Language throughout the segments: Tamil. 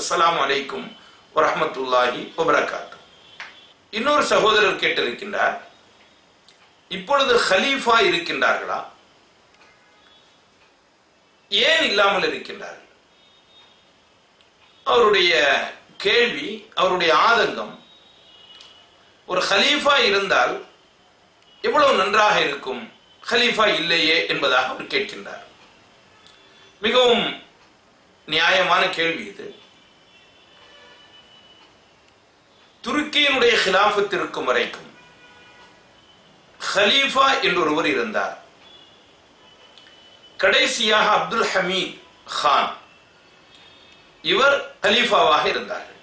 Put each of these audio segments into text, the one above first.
அஸ்லாம் வலைக்கும் வரமத்துல்லாஹி வபரகாத்து. இன்னொரு சகோதரர் கேட்டிருக்கின்றார் இப்பொழுது ஹலீஃபா இருக்கின்றார்களா? ஏன் இல்லாமல் இருக்கின்றார்கள்? அவருடைய கேள்வி அவருடைய ஆதங்கம் ஒரு ஹலீஃபா இருந்தால் எவ்வளவு நன்றாக இருக்கும்? ஹலீஃபா இல்லையே என்பதாக அவர் கேட்கின்றார். மிகவும் நியாயமான கேள்வி இது. துருக்கியினுடைய ஹிலாஃபத் இருக்கும் வரைக்கும் ஹலீஃபா என்று ஒருவர் இருந்தார் கடைசியாக அப்துல் ஹமீத் கான் இவர் ஹலீஃபாவாக இருந்தார்கள்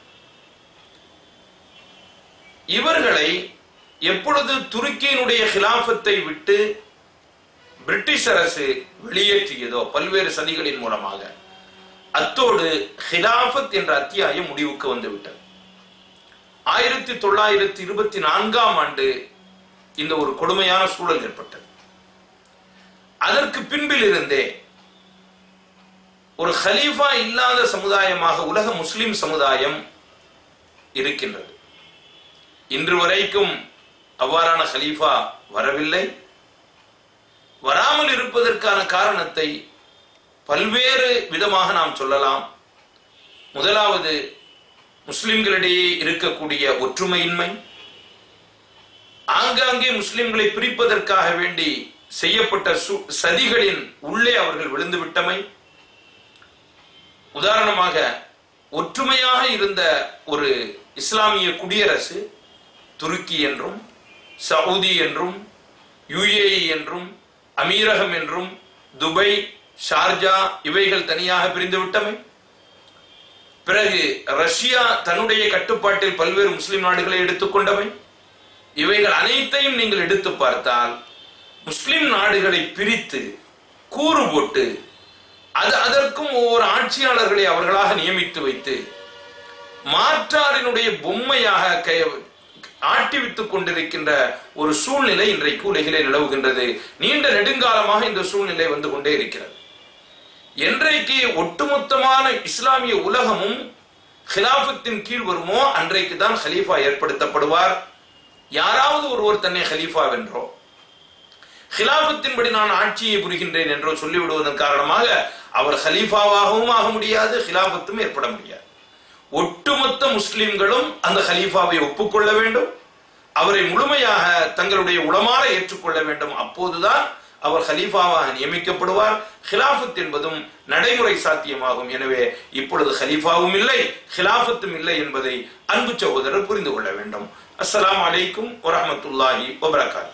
இவர்களை எப்பொழுது துருக்கியினுடைய ஹிலாஃபத்தை விட்டு பிரிட்டிஷ் அரசு வெளியேற்றியதோ பல்வேறு சதிகளின் மூலமாக அத்தோடு ஹிலாஃபத் என்ற அத்தியாயம் முடிவுக்கு வந்துவிட்டது ஆயிரத்தி தொள்ளாயிரத்தி இருபத்தி நான்காம் ஆண்டு இந்த ஒரு கொடுமையான சூழல் ஏற்பட்டது. அதற்கு பின்பில் இருந்தே ஒரு ஹலீஃபா இல்லாத சமுதாயமாக உலக முஸ்லிம் சமுதாயம் இருக்கின்றது. இன்று வரைக்கும் அவ்வாறான ஹலீஃபா வரவில்லை. வராமல் இருப்பதற்கான காரணத்தை பல்வேறு விதமாக நாம் சொல்லலாம். முதலாவது முஸ்லிம்களிடையே இருக்கக்கூடிய ஒற்றுமையின்மை ஆங்காங்கே முஸ்லிம்களை பிரிப்பதற்காக வேண்டி செய்யப்பட்ட சு- சதிகளின் உள்ளே அவர்கள் விழுந்து விட்டமை உதாரணமாக ஒற்றுமையாக இருந்த ஒரு இஸ்லாமிய குடியரசு துருக்கி என்றும் சவுதி என்றும் யுஏஇ என்றும் அமீரகம் என்றும் துபை ஷார்ஜா இவைகள் தனியாக பிரிந்து விட்டமை பிறகு ரஷ்யா தன்னுடைய கட்டுப்பாட்டில் பல்வேறு முஸ்லிம் நாடுகளை எடுத்துக்கொண்டவை இவைகள் அனைத்தையும் நீங்கள் எடுத்து பார்த்தால் முஸ்லிம் நாடுகளை பிரித்து கூறு போட்டு அது அதற்கும் ஒவ்வொரு ஆட்சியாளர்களை அவர்களாக நியமித்து வைத்து மாற்றாரினுடைய பொம்மையாக கை- ஆட்டிவித்துக் கொண்டிருக்கின்ற ஒரு சூழ்நிலை இன்றைக்கு உலகிலே நிலவுகின்றது. நீண்ட நெடுங்காலமாக இந்த சூழ்நிலை வந்து கொண்டே இருக்கிறது. என்றைக்கு ஒட்டுமொத்தமான இஸ்லாமிய உலகமும் ஹிலாஃபத்தின் கீழ் வருமோ அன்றைக்கு தான் ஹலீஃபா ஏற்படுத்தப்படுவார். யாராவது ஒருவர் தன்னை ஹலீஃபா வென்றோ ஹிலாபத்தின்படி நான் ஆட்சியை புரிகின்றேன் என்றோ சொல்லிவிடுவதன் காரணமாக அவர் ஹலீஃபாவாகவும் ஆக முடியாது ஹிலாபத்தும் ஏற்பட முடியாது. ஒட்டுமொத்த முஸ்லிம்களும் அந்த ஹலீஃபாவை ஒப்புக்கொள்ள வேண்டும். அவரை முழுமையாக தங்களுடைய உளமாற ஏற்றுக்கொள்ள வேண்டும். அப்போதுதான் அவர் ஹலீஃபாவாக நியமிக்கப்படுவார். ஹிலாஃபத் என்பதும் நடைமுறை சாத்தியமாகும். எனவே இப்பொழுது ஹலீஃபாவும் இல்லை ஹிலாஃபத்தும் இல்லை என்பதை அன்பு சகோதரர் புரிந்து கொள்ள வேண்டும். அஸ்லாம் அலைக்கும் வரமத்துல்லாஹி வபரகாத்து.